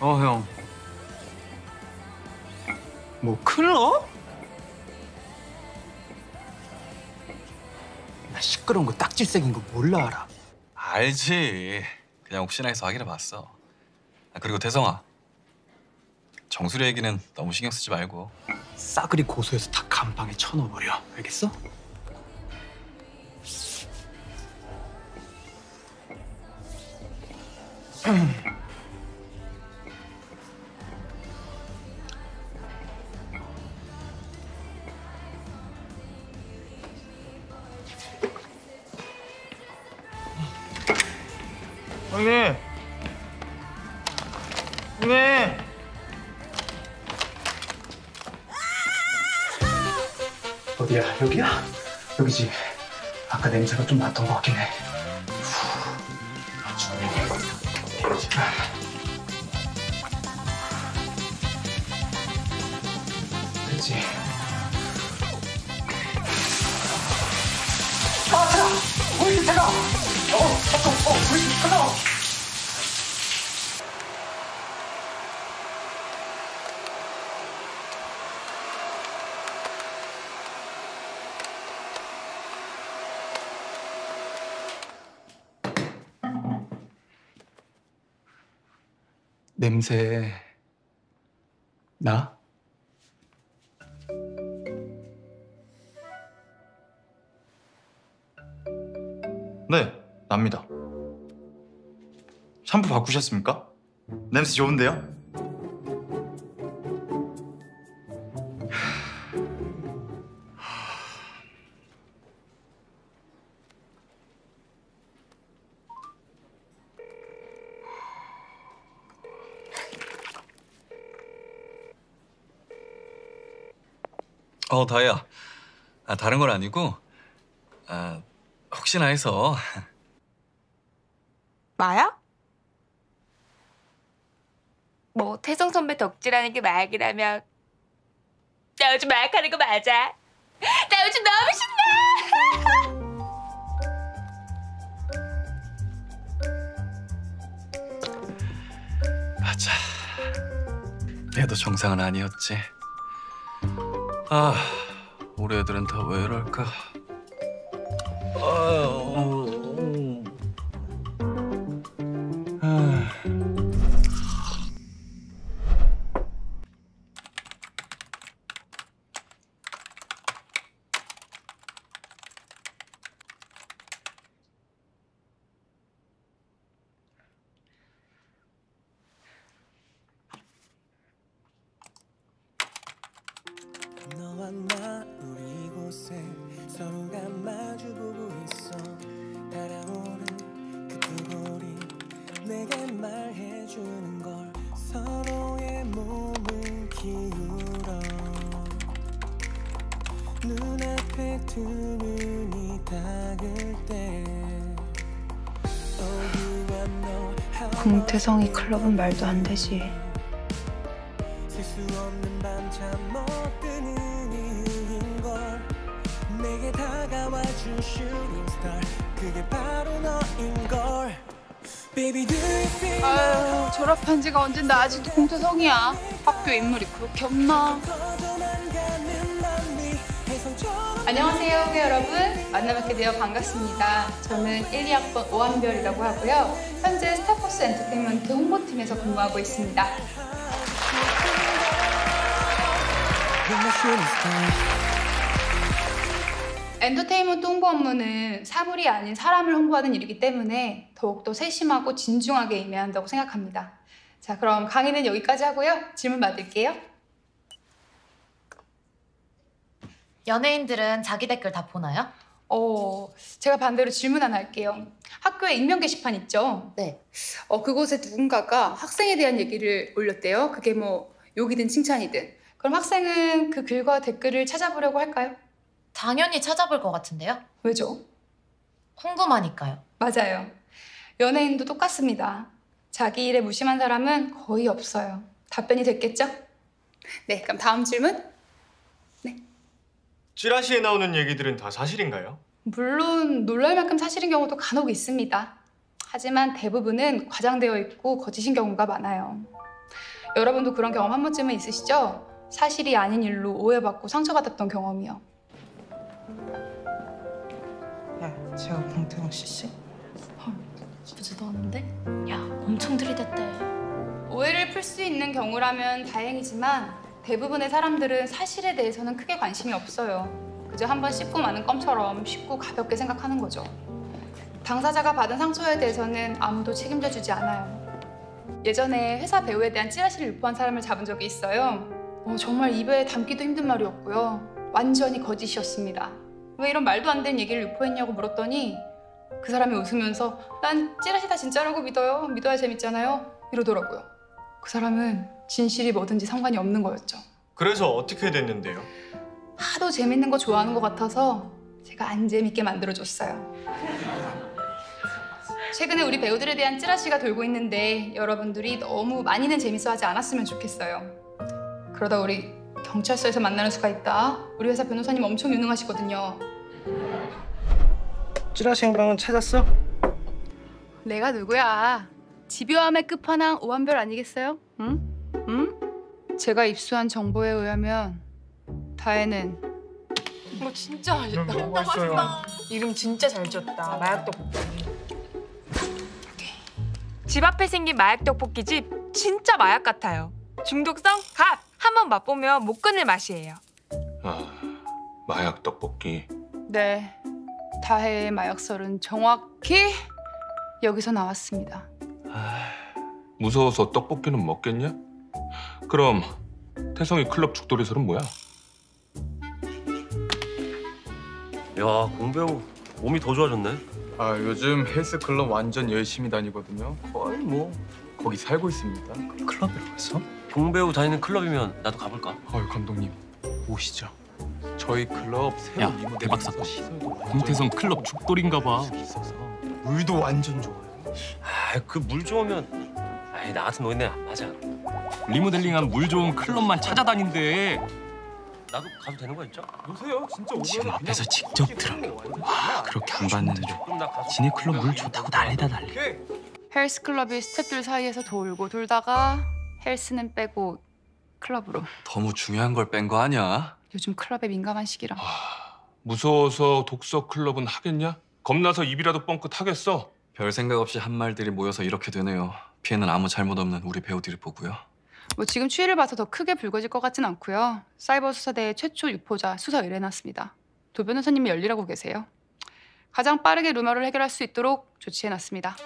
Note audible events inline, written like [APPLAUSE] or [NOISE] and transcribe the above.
어, 형. 뭐 클럽? 나 시끄러운 거 딱질색인 거 몰라 알아. 알지. 그냥 혹시나 해서 확인해 봤어. 아, 그리고 대성아. 정수리 얘기는 너무 신경 쓰지 말고. 싸그리 고소해서 다 감방에 쳐넣어버려. 알겠어? [CLEARS THROAT] 형님. 어디야? 여기야? 여기지. 아까 냄새가 좀 났던 것 같긴 해. 됐지. 냄새 나? 네, 납니다. 샴푸 바꾸셨습니까? 냄새 좋은데요? 어, 다혜야. 아, 다른 건 아니고, 아, 혹시나 해서. 나야? 뭐 태성 선배 덕질하는 게 마약이라면 나 요즘 마약하는 거 맞아? 나 요즘 너무 신나! 맞아. 얘도 정상은 아니었지. 아, 우리 애들은 다 왜 이럴까? 아유, 너와 나 우리 이곳에 서로가 마주보고 있어 달아오는 그두 고리 내게 말해주는 걸 서로의 몸을 기울여 눈앞에 두 눈이 닿을 때 공태성이 클럽은 말도 안 되지. 아유 졸업한 지가 언젠데 아직도 공태성이야. 학교 인물이 그렇게 없나? 안녕하세요, 여러분. 만나뵙게 되어 반갑습니다. 저는 1, 2학번 오한별이라고 하고요. 현재 스타포스 엔터테인먼트 홍보팀에서 근무하고 있습니다. 엔터테인먼트 홍보 업무는 사물이 아닌 사람을 홍보하는 일이기 때문에 더욱더 세심하고 진중하게 임해야 한다고 생각합니다. 자, 그럼 강의는 여기까지 하고요. 질문 받을게요. 연예인들은 자기 댓글 다 보나요? 어, 제가 반대로 질문 하나 할게요. 학교에 익명 게시판 있죠? 네. 어, 그곳에 누군가가 학생에 대한 얘기를 올렸대요. 그게 뭐 욕이든 칭찬이든. 그럼 학생은 그 글과 댓글을 찾아보려고 할까요? 당연히 찾아볼 것 같은데요? 왜죠? 궁금하니까요. 맞아요. 연예인도 똑같습니다. 자기 일에 무심한 사람은 거의 없어요. 답변이 됐겠죠? 네, 그럼 다음 질문. 찌라시에 나오는 얘기들은 다 사실인가요? 물론 놀랄 만큼 사실인 경우도 간혹 있습니다. 하지만 대부분은 과장되어 있고 거짓인 경우가 많아요. 여러분도 그런 경험 한 번쯤은 있으시죠? 사실이 아닌 일로 오해받고 상처받았던 경험이요. 야, 제가 공태영 씨씨? 보지도 않는데? 야, 엄청 들이댔대. 오해를 풀 수 있는 경우라면 다행이지만 대부분의 사람들은 사실에 대해서는 크게 관심이 없어요. 그저 한번 씹고 마는 껌처럼 쉽고 가볍게 생각하는 거죠. 당사자가 받은 상처에 대해서는 아무도 책임져 주지 않아요. 예전에 회사 배우에 대한 찌라시를 유포한 사람을 잡은 적이 있어요. 어, 정말 입에 담기도 힘든 말이었고요. 완전히 거짓이었습니다. 왜 이런 말도 안 되는 얘기를 유포했냐고 물었더니 그 사람이 웃으면서 난 찌라시 다 진짜라고 믿어요. 믿어야 재밌잖아요. 이러더라고요. 그 사람은 진실이 뭐든지 상관이 없는 거였죠. 그래서 어떻게 됐는데요? 하도 재밌는 거 좋아하는 것 같아서 제가 안 재밌게 만들어줬어요. 최근에 우리 배우들에 대한 찌라시가 돌고 있는데 여러분들이 너무 많이는 재밌어하지 않았으면 좋겠어요. 그러다 우리 경찰서에서 만나는 수가 있다. 우리 회사 변호사님 엄청 유능하시거든요. 찌라시 행방은 찾았어? 내가 누구야? 집요함의 끝판왕 오한별 아니겠어요? 응? 응? 제가 입수한 정보에 의하면 다혜는 이거 진짜 맛있다. 너무 맛있어요. 이름 진짜 잘 지었다. 마약 떡볶이. 집 앞에 생긴 마약 떡볶이집 진짜 마약 같아요. 중독성 갓! 한번 맛보면 못 끊을 맛이에요. 아, 마약 떡볶이. 네 다혜의 마약설은 정확히 여기서 나왔습니다. 아, 무서워서 떡볶이는 먹겠냐? 그럼 태성이 클럽 죽돌이설은 뭐야? 야 공배우 몸이 더 좋아졌네. 아 요즘 헬스클럽 완전 열심히 다니거든요. 거의 뭐 거기 살고 있습니다. 클럽이라고 공배우 다니는 클럽이면 나도 가볼까? 어유 감독님 오시죠. 저희 클럽 새로 야, 리모델링 대박 사건. 시설도 완전 공태성 클럽 죽돌인가 봐. 있어서 물도 완전 좋아요. 아그 물 좋으면 아이 나 같은 노인네 안 맞아. 리모델링한 물 좋은 클럽만 찾아다닌대. 나도 가도 되는 거였죠? 보세요, 진짜 오면 지금 앞에서 직접 엄청 들어가. 완전 와, 그렇게 안 봤는데. 그럼 나 가서 지네 클럽 물 좋다고 난리다 난리. 오케이. 헬스클럽이 스탭들 사이에서 돌고 돌다가 헬스는 빼고 클럽으로. 너무 중요한 걸 뺀 거 아니야? 요즘 클럽에 민감한 시기라. 아, 무서워서 독서 클럽은 하겠냐? 겁나서 입이라도 뻥끗 하겠어? 별 생각 없이 한 말들이 모여서 이렇게 되네요. 피해는 아무 잘못 없는 우리 배우들이 보고요. 뭐 지금 추이를 봐서 더 크게 불거질 것 같진 않고요. 사이버 수사대의 최초 유포자 수사 의뢰해놨습니다. 도 변호사님이 열일하고 계세요. 가장 빠르게 루머를 해결할 수 있도록 조치해놨습니다.